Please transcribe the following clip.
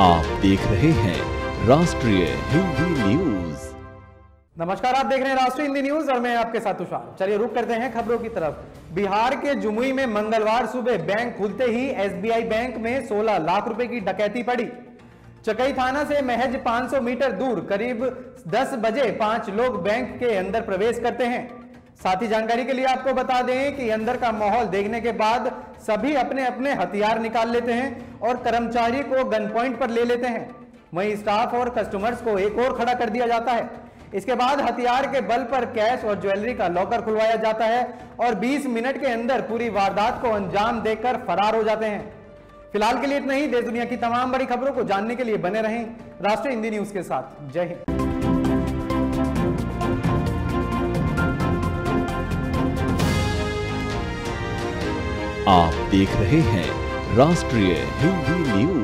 आप देख रहे हैं राष्ट्रीय हिंदी न्यूज़। नमस्कार, आप देख रहे हैं राष्ट्रीय हिंदी न्यूज़ और मैं आपके साथ तुषार। चलिए, रुक करते हैं खबरों की तरफ़। बिहार के जुमुई में मंगलवार सुबह बैंक खुलते ही एसबीआई बैंक में 16 लाख रुपए की डकैती पड़ी। चकई थाना से महज 500 मीटर दूर, करीब 10 बजे पाँच लोग बैंक के अंदर प्रवेश करते हैं। साथ ही जानकारी के लिए आपको बता दें कि अंदर का माहौल देखने के बाद सभी अपने अपने हथियार निकाल लेते हैं और कर्मचारी को गन पॉइंट पर ले लेते हैं। वहीं स्टाफ और कस्टमर्स को एक और खड़ा कर दिया जाता है। इसके बाद हथियार के बल पर कैश और ज्वेलरी का लॉकर खुलवाया जाता है और 20 मिनट के अंदर पूरी वारदात को अंजाम देकर फरार हो जाते हैं। फ़िलहाल के लिए इतना ही। देश दुनिया की तमाम बड़ी खबरों को जानने के लिए बने रहें। राष्ट्रीय हिंदी न्यूज़ के साथ। जय हिंद। आप देख रहे हैं राष्ट्रीय हिंदी न्यूज़।